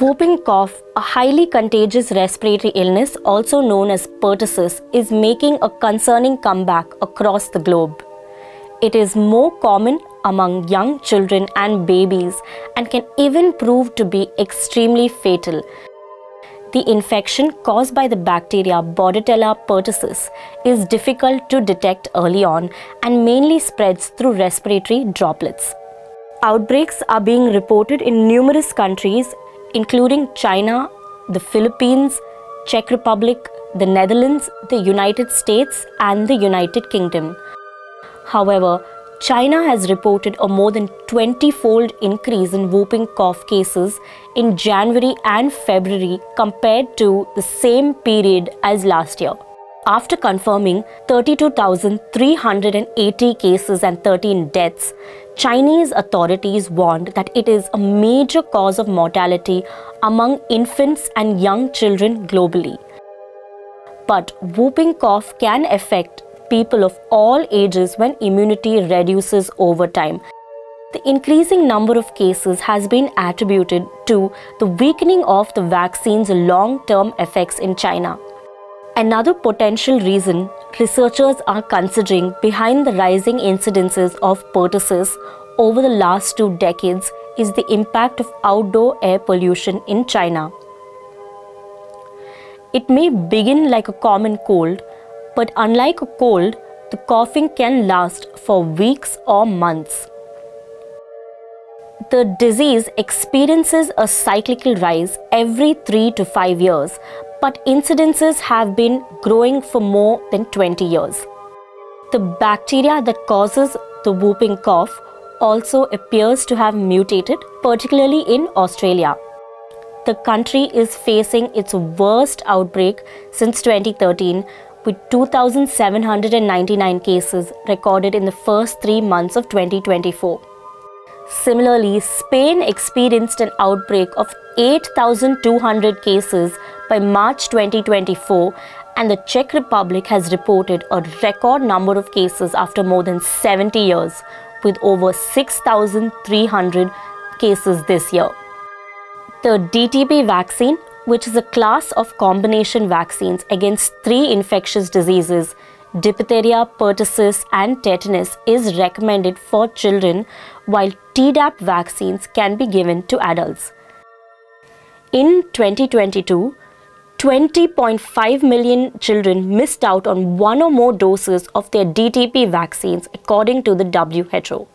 Whooping cough, a highly contagious respiratory illness also known as pertussis, is making a concerning comeback across the globe. It is more common among young children and babies and can even prove to be extremely fatal. The infection caused by the bacteria Bordetella pertussis is difficult to detect early on and mainly spreads through respiratory droplets. Outbreaks are being reported in numerous countries including China, the Philippines, Czech Republic, the Netherlands, the United States, and the United Kingdom. However, China has reported a more than 20 fold increase in whooping cough cases in January and February compared to the same period as last year. After confirming 32,380 cases and 13 deaths, Chinese authorities warned that it is a major cause of mortality among infants and young children globally. But whooping cough can affect people of all ages when immunity reduces over time. The increasing number of cases has been attributed to the weakening of the vaccine's long term effects in China. Another potential reason researchers are considering behind the rising incidences of pertussis over the last two decades is the impact of outdoor air pollution in China. It may begin like a common cold, but unlike a cold, the coughing can last for weeks or months. The disease experiences a cyclical rise every 3 to 5 years, but incidences have been growing for more than 20 years. The bacteria that causes the whooping cough also appears to have mutated, particularly in Australia. The country is facing its worst outbreak since 2013 with 2,799 cases recorded in the first three months of 2024. Similarly, Spain experienced an outbreak of 8,200 cases by March 2024, and the Czech Republic has reported a record number of cases after more than 70 years, with over 6,300 cases this year. The DTP vaccine, which is a class of combination vaccines against three infectious diseases diphtheria, pertussis, and tetanus, is recommended for children, while Tdap vaccines can be given to adults. In 2022, 20.5 million children missed out on one or more doses of their DTP vaccines, according to the WHO.